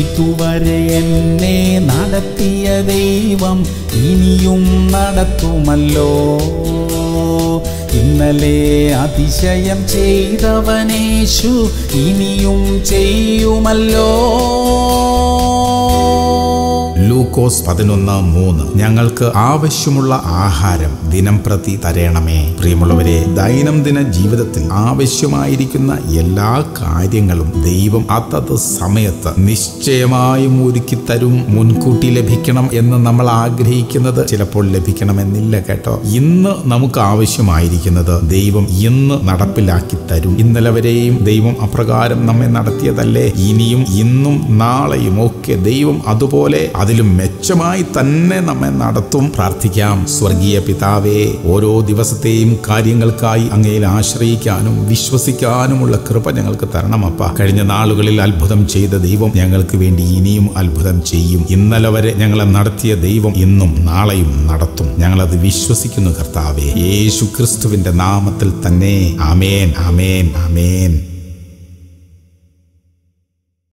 ഇതുവരെ എന്നെ നടത്തിയ ദൈവം ഇനിയും നടത്തുമല്ലോ. ഇന്നലെ അതിശയം ചെയ്തവനേശു ഇനിയും ചെയ്യുമല്ലോ. ലൂക്കോസ് പതിനൊന്ന് മൂന്ന്. ഞങ്ങൾക്ക് ആവശ്യമുള്ള ആഹാരം ദിനം പ്രതി തരണമേ. പ്രിയമുള്ളവരെ ദൈനംദിന ജീവിതത്തിൽ ആവശ്യമായിരിക്കുന്ന എല്ലാ കാര്യങ്ങളും ദൈവം അതത് സമയത്ത് നിശ്ചയമായും ഒരുക്കി തരും മുൻകൂട്ടി ലഭിക്കണം എന്ന് നമ്മൾ ആഗ്രഹിക്കുന്നത് ചിലപ്പോൾ ലഭിക്കണമെന്നില്ല കേട്ടോ. ഇന്ന് നമുക്ക് ആവശ്യമായിരിക്കുന്നത് ദൈവം ഇന്ന് നടപ്പിലാക്കി തരും ഇന്നലെ വരെയും ദൈവം അപ്രകാരം നമ്മെ നടത്തിയതല്ലേ? ഇനിയും ഇന്നും നാളെയും ഒക്കെ ദൈവം അതുപോലെ അതിലും മെച്ചമായി തന്നെ നമ്മെ നടത്തും പ്രാർത്ഥിക്കാം. സ്വർഗീയ പിതാവേ ഓരോ ദിവസത്തെയും കാര്യങ്ങൾക്കായി അങ്ങയിൽ ആശ്രയിക്കാനും വിശ്വസിക്കാനുമുള്ള കൃപ ഞങ്ങൾക്ക് തരണമപ്പ. കഴിഞ്ഞ നാളുകളിൽ അത്ഭുതം ചെയ്ത ദൈവം ഞങ്ങൾക്ക് വേണ്ടി ഇനിയും അത്ഭുതം ചെയ്യും. ഇന്നലെ വരെ ഞങ്ങളെ നടത്തിയ ദൈവം ഇന്നും നാളെയും നടത്തും. ഞങ്ങളത് വിശ്വസിക്കുന്നു കർത്താവേ. യേശു ക്രിസ്തുവിന്റെ നാമത്തിൽ തന്നെ. അമേൻ അമേൻ അമേൻ